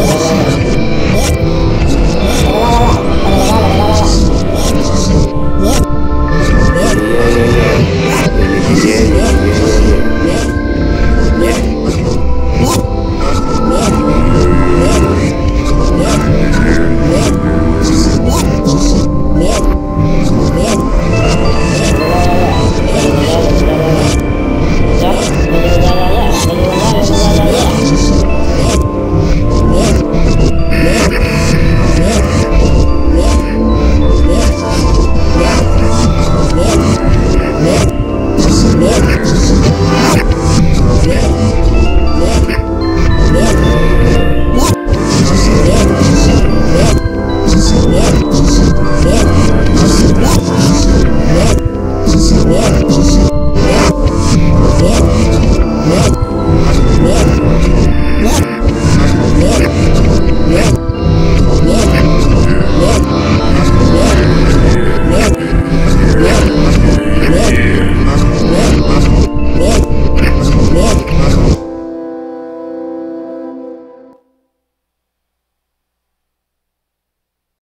Whoa. Mix.